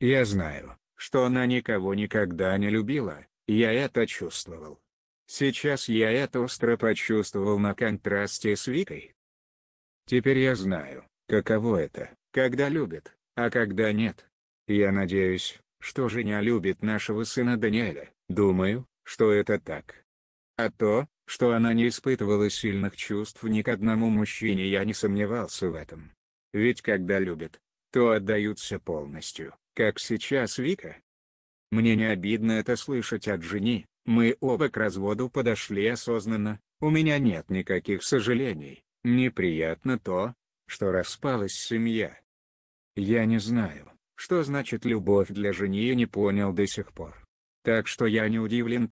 Я знаю, что она никого никогда не любила, я это чувствовал. Сейчас я это остро почувствовал на контрасте с Викой. Теперь я знаю, каково это, когда любят, а когда нет. Я надеюсь, что Женя любит нашего сына Даниэля, думаю, что это так. А то, что она не испытывала сильных чувств ни к одному мужчине я не сомневался в этом. Ведь когда любят, то отдаются полностью, как сейчас Вика. Мне не обидно это слышать от жени, мы оба к разводу подошли осознанно, у меня нет никаких сожалений, неприятно то, что распалась семья. Я не знаю, что значит любовь для жени и не понял до сих пор. Так что я не удивлен